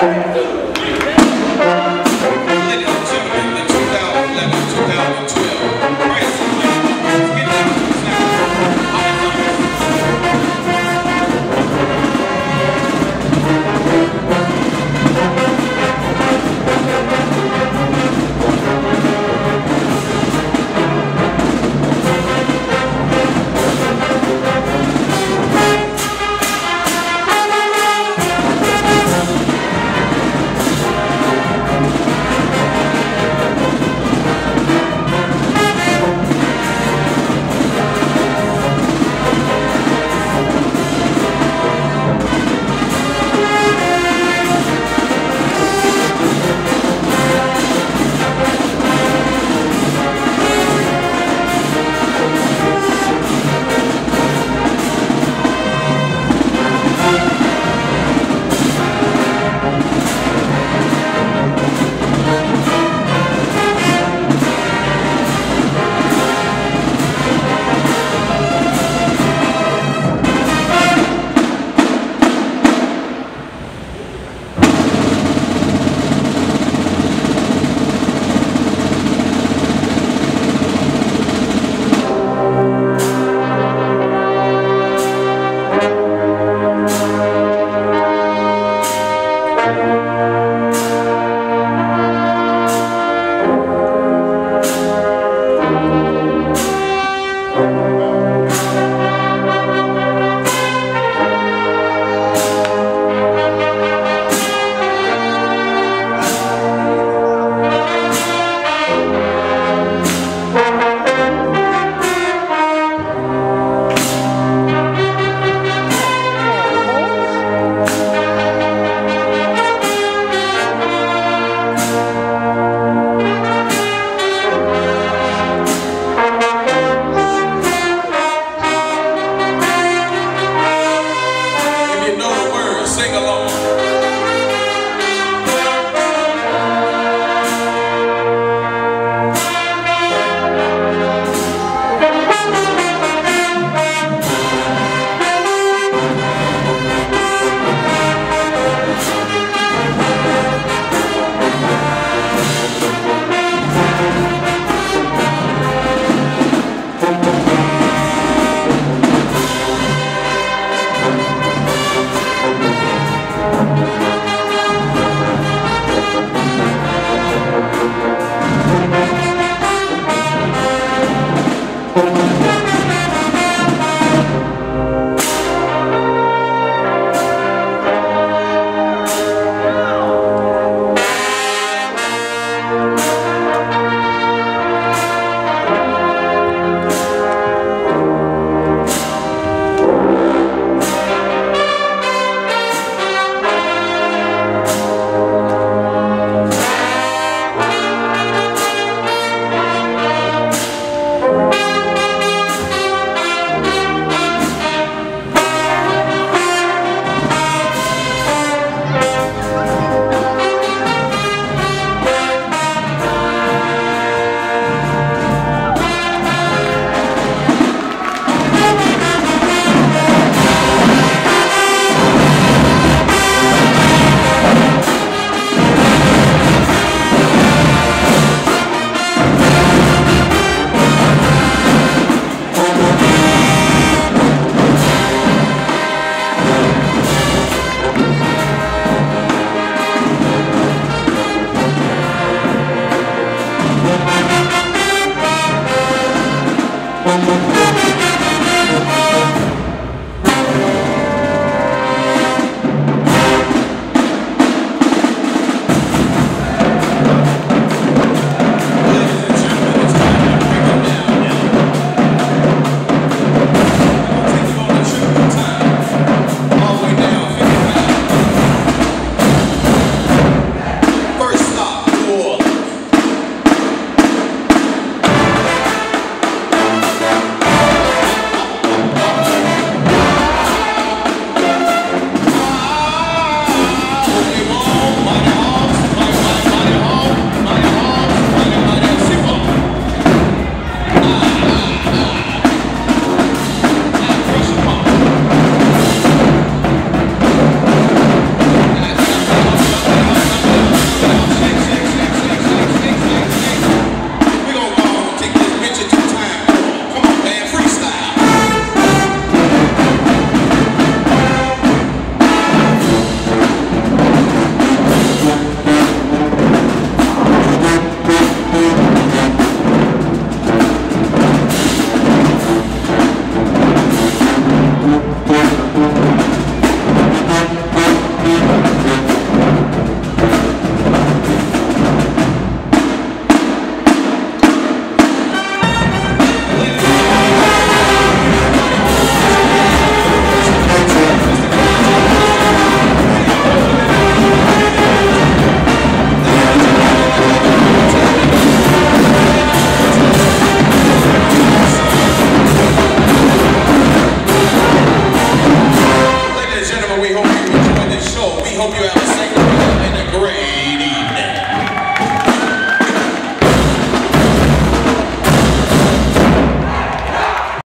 Música